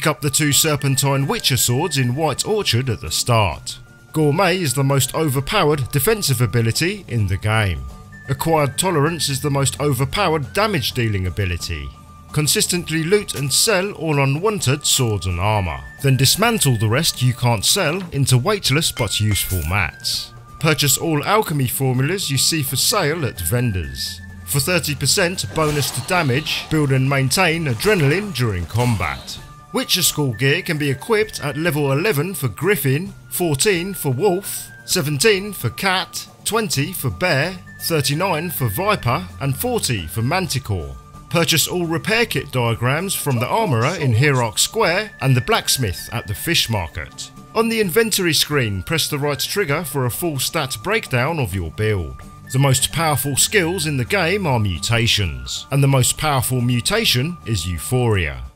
Pick up the two Serpentine Witcher swords in White Orchard at the start. Gourmet is the most overpowered defensive ability in the game. Acquired Tolerance is the most overpowered damage dealing ability. Consistently loot and sell all unwanted swords and armour. Then dismantle the rest you can't sell into weightless but useful mats. Purchase all alchemy formulas you see for sale at vendors. For 30% bonus to damage, build and maintain adrenaline during combat. Witcher School gear can be equipped at level 11 for Griffin, 14 for Wolf, 17 for Cat, 20 for Bear, 39 for Viper, and 40 for Manticore. Purchase all repair kit diagrams from the Armourer in Hierarch Square and the Blacksmith at the Fish Market. On the inventory screen, press the right trigger for a full stat breakdown of your build. The most powerful skills in the game are mutations, and the most powerful mutation is Euphoria.